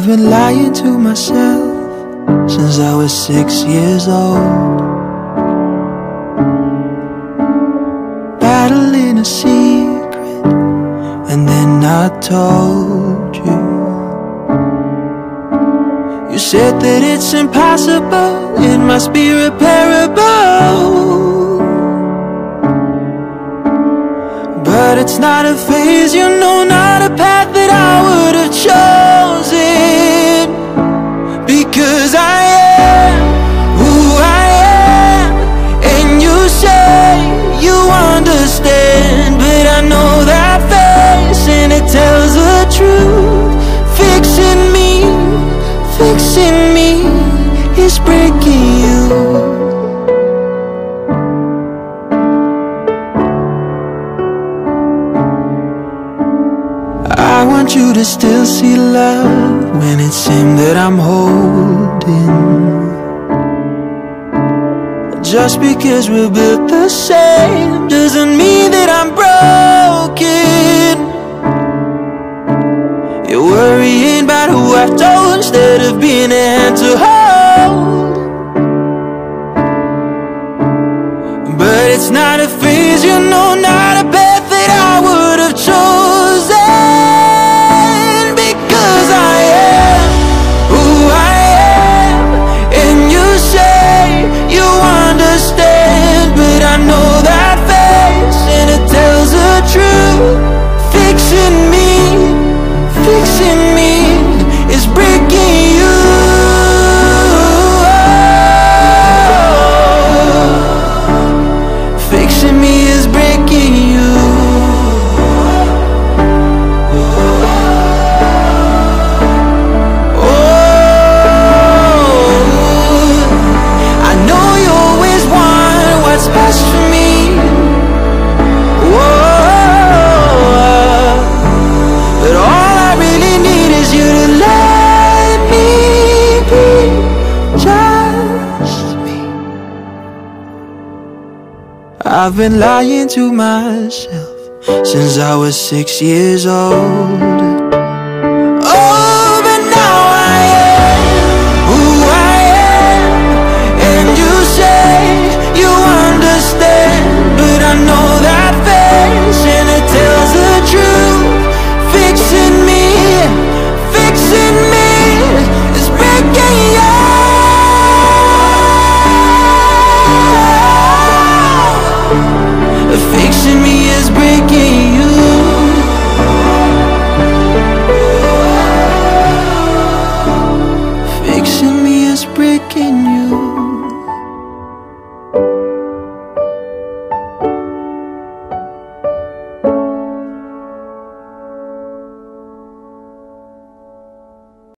been lying to myself since I was six years old. Battling a secret, and then I told you. You said that it's impossible, it must be repairable. But it's not a phase, you know, not a path that I would have Fixing me, fixing me is breaking you. I want you to still see love when it him that I'm holding. Just because we're built the same doesn't mean that I'm broken. Worrying about who I've told instead of being a hand to hold. But it's not a phase, you know, not a path I've been lying to myself since I was six years old. Breaking you.